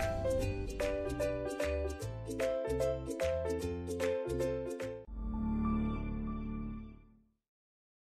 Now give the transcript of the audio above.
えっ?